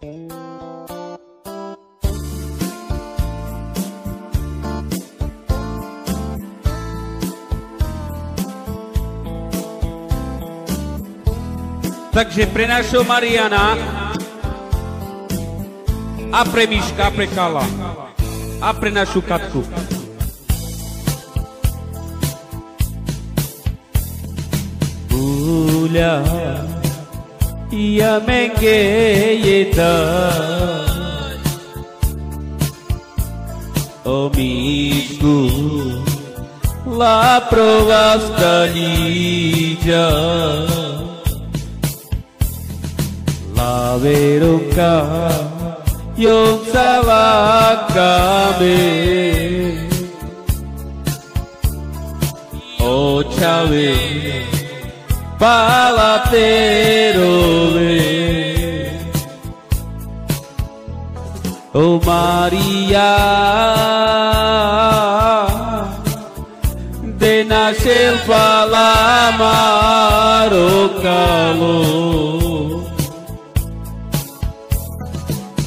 Takže pre našho Mariana a pre Miška, a pre Kala a pre našu Katku. Búľa, ja menge je O Mišku, la provasta ligia. La veruca yung kami O chave balaterole. Oh Maria, de nascer falar amar o calor.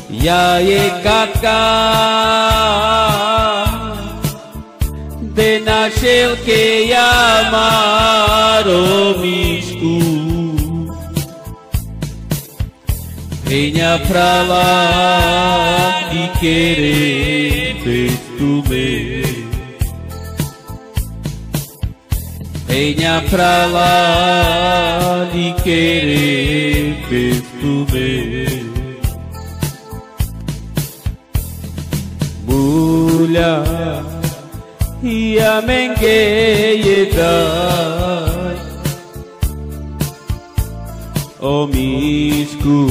E aí, cacá. Nasceu que amar o misto. Venha pra lá e querer tu bem Venha pra lá e querer tu bem Mulher. Mula ia mengeyedai O misku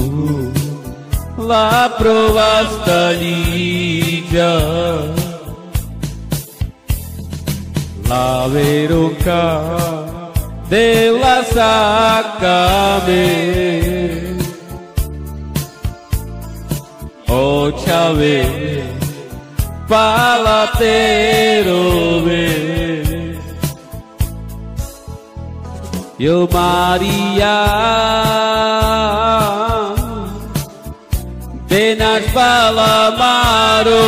la provasta ligia La veruca de la sacame O chave palatero bebé. Yo María, venas para maro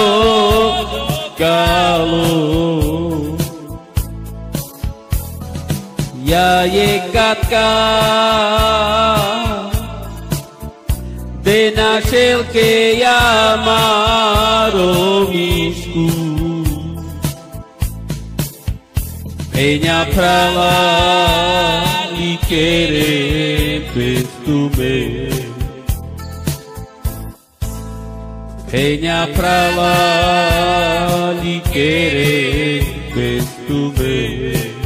calor. Ya llegat de el que llamaron Venha pra lá e querer pestume Venha pra lá e querer pestume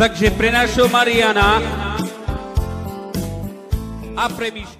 Takže pre našho Mariana a pre Miška.